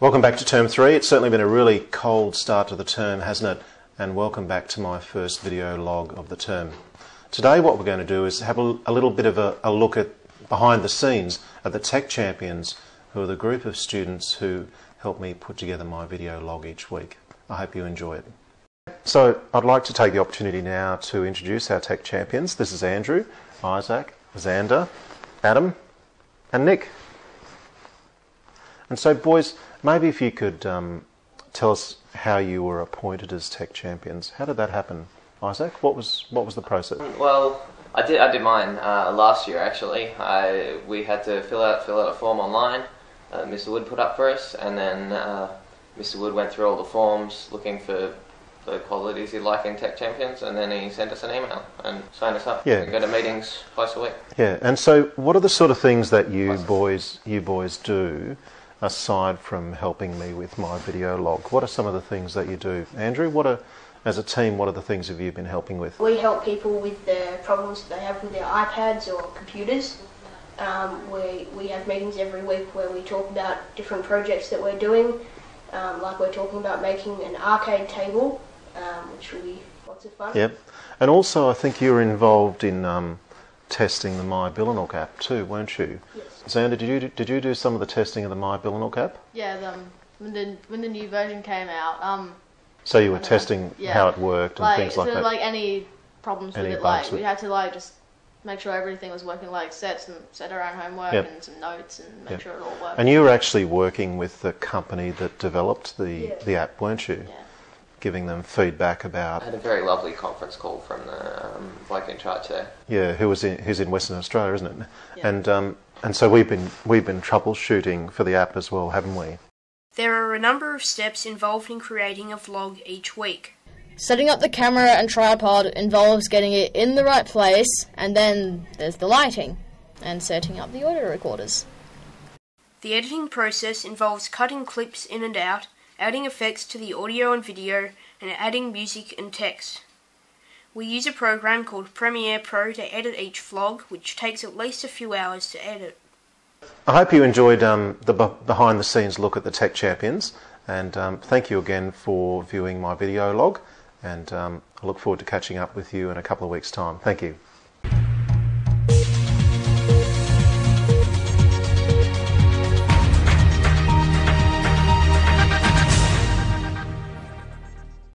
Welcome back to term three. It's certainly been a really cold start to the term, hasn't it? And welcome back to my first video log of the term. Today, what we're going to do is have a, a little bit of a, a look at behind the scenes at the Tech Champions, who are the group of students who help me put together my video log each week. I hope you enjoy it. So, I'd like to take the opportunity now to introduce our Tech Champions. This is Andrew, Isaac, Xander, Adam, and Nick. And so, boys, maybe if you could um, tell us how you were appointed as Tech Champions. How did that happen, Isaac? What was what was the process? Well, I did I did mine uh, last year actually. I we had to fill out fill out a form online. Uh, Mr. Wood put up for us, and then uh, Mr. Wood went through all the forms looking for the qualities he'd like in Tech Champions, and then he sent us an email and signed us up. Yeah. We go to meetings twice a week. Yeah, and so what are the sort of things that you boys you boys do aside from helping me with my video log? What are some of the things that you do, Andrew? What are as a team? What are the things have you been helping with? We help people with the problems that they have with their iPads or computers. Um, we, we have meetings every week where we talk about different projects that we're doing. Um, like we're talking about making an arcade table, um, which will be lots of fun. Yep, and also I think you're involved in um, testing the My Billanook app too, weren't you? Yes. Xander, did you did you do some of the testing of the My Billanook app? Yeah, the, um, when the when the new version came out, um, So you were testing Yeah. how it worked and like things like that. like any problems Any with it, like we had to like just make sure everything was working, like set some set our own homework Yep. and some notes and make Yep. sure it all worked. And you were actually working with the company that developed the, Yeah. the app, weren't you? yeah. Giving them feedback about. I about had a very lovely conference call from the um, bloke in charge there. yeah, who was in who's in Western Australia, isn't it? Yeah. And um, and so we've been we've been troubleshooting for the app as well, haven't we? There are a number of steps involved in creating a vlog each week. Setting up the camera and tripod involves getting it in the right place, and then there's the lighting and setting up the audio recorders. The editing process involves cutting clips in and out, adding effects to the audio and video, and adding music and text. We use a program called Premiere Pro to edit each vlog, which takes at least a few hours to edit. I hope you enjoyed um, the behind the scenes look at the Tech Champions, and um, thank you again for viewing my video log. And um, I look forward to catching up with you in a couple of weeks' time. Thank you.